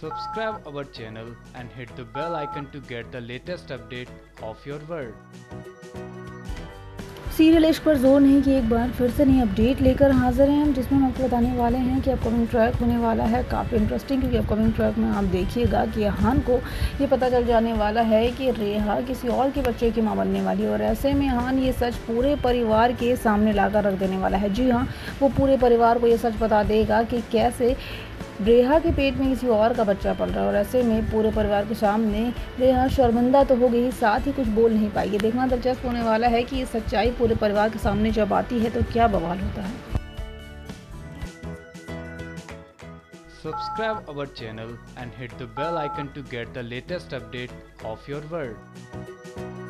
Subscribe our channel and hit the bell icon to get the latest update of your world. Serial इश्क पर ज़ोर नहीं कि एक बार फिर से नई अपडेट लेकर हाजिर हैं हम, जिसमें हम आपको बताने वाले हैं कि अपकमिंग ट्रैक होने वाला है। काफ़ी इंटरेस्टिंग क्योंकि अपकमिंग ट्रैक में आप देखिएगा कि हान को ये पता चल जाने वाला है कि रेहा किसी और के बच्चे की माँ बनने वाली है। और ऐसे में हान ये सच पूरे परिवार के सामने लाकर रख देने वाला है। जी हाँ वो पूरे परिवार को ये सच बता देगा कि कैसे रेहा के पेट में किसी और का बच्चा पल रहा है और ऐसे में पूरे परिवार के सामने रेहा शर्मिंदा तो हो गई, साथ ही कुछ बोल नहीं पाएगी देखना दिलचस्प होने वाला है कि ये सच्चाई पूरे परिवार के सामने जब आती है तो क्या बवाल होता है Subscribe our channel and hit the bell icon to get the latest update of your world.